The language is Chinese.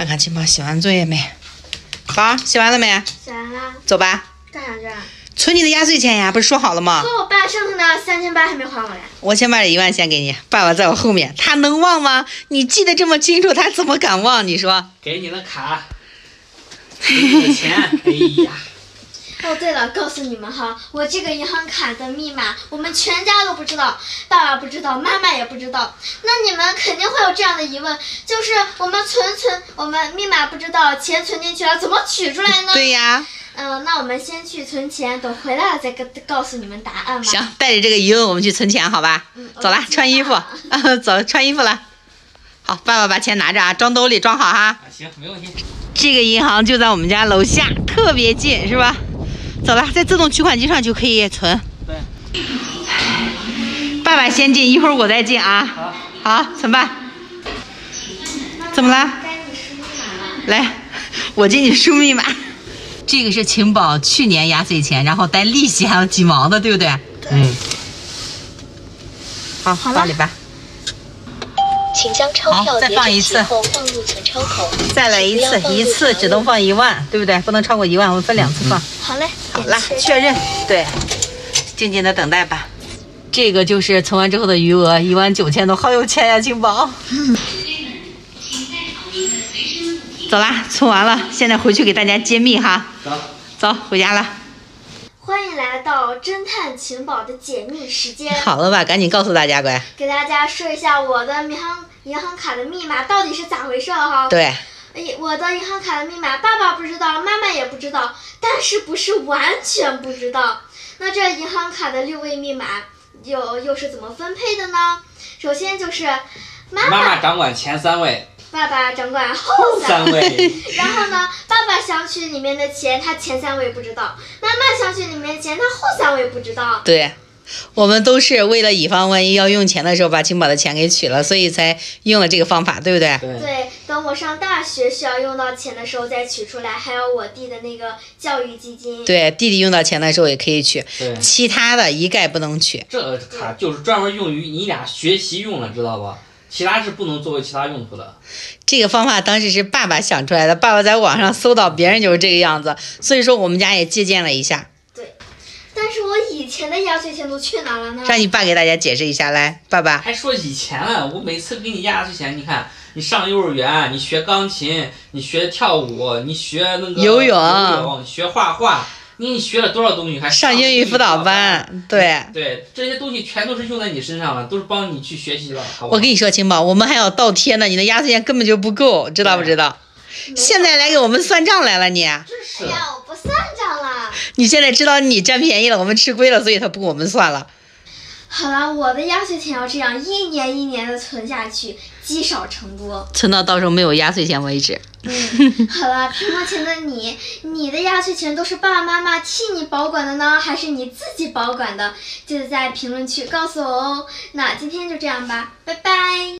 看看金宝写完作业没？宝，写完了没？写完了，走吧，干啥去啊？存你的压岁钱呀，不是说好了吗？可我爸剩下的三千八还没还我嘞。我先把这一万先给你，爸爸在我后面，他能忘吗？你记得这么清楚，他怎么敢忘？你说？给你的卡，给你的钱，哎呀，哦，对了，告诉你们哈，我这个银行卡的密码，我们全家都不知道，爸爸不知道，妈妈也不知道。那你们肯定会有这样的疑问，就是我们存存，我们密码不知道，钱存进去了，怎么取出来呢？对呀，嗯、那我们先去存钱，等回来了再跟告诉你们答案吧。行，带着这个疑问我们去存钱，好吧？嗯，走了穿衣服啊，走，穿衣服了。好，爸爸把钱拿着啊，装兜里装好哈。啊行，没问题。这个银行就在我们家楼下，特别近，是吧？走了，在自动取款机上就可以存。对，爸爸先进，一会儿我再进啊。好，好，存吧。怎么了？来，我进去输密码。这个是晴宝去年压岁钱，然后带利息还有几毛的，对不对？嗯，好，好了放里吧。请将钞票叠整齐放一次后放入存钞口。再来一次，一次只能放一万，对不对？不能超过一万，我们分两次放。好嘞，好啦，确认，对，静静的等待吧。这个就是存完之后的余额，一万九千多，好有钱呀，金宝。走啦，存完了，现在回去给大家揭秘哈。走，走，回家了。欢迎来到侦探情宝的解密时间。好了吧，赶紧告诉大家，乖。给大家说一下我的银行银行卡的密码到底是咋回事儿哈？对，哎，我的银行卡的密码，爸爸不知道，妈妈也不知道，但是不是完全不知道。那这银行卡的六位密码又又是怎么分配的呢？首先就是妈妈妈掌管前三位，爸爸掌管后后三三位，然后呢，爸爸想取里面的钱，他前三位不知道；妈妈想取里面的钱，他后三位不知道。对，我们都是为了以防万一要用钱的时候把金宝的钱给取了，所以才用了这个方法，对不对？对，等我上大学需要用到钱的时候再取出来，还有我弟的那个教育基金。对，弟弟用到钱的时候也可以取，其他的一概不能取。这卡就是专门用于你俩学习用的，知道吧？其他是不能作为其他用途的。这个方法当时是爸爸想出来的，爸爸在网上搜到别人就是这个样子，所以说我们家也借鉴了一下，对，但是我以前的压岁钱都去哪了呢？让你爸给大家解释一下，来，爸爸，还说以前了，我每次给你压岁钱，你看你上幼儿园，你学钢琴，你学跳舞，你学那个游泳。游泳学画画，你学了多少东西？还上英语辅导班，对。对，这些东西全都是用在你身上了，都是帮你去学习了，好好？我跟你说，晴宝，我们还要倒贴呢，你的压岁钱根本就不够，知道不知道？现在来给我们算账来了你，真是哎呀，我不算账了。你现在知道你占便宜了，我们吃亏了，所以他不给我们算了。好了，我的压岁钱要这样一年一年的存下去，积少成多。存到到时候没有压岁钱为止。嗯，好了，屏幕前的你，你的压岁钱都是爸爸妈妈替你保管的呢，还是你自己保管的？记得在评论区告诉我哦。那今天就这样吧，拜拜。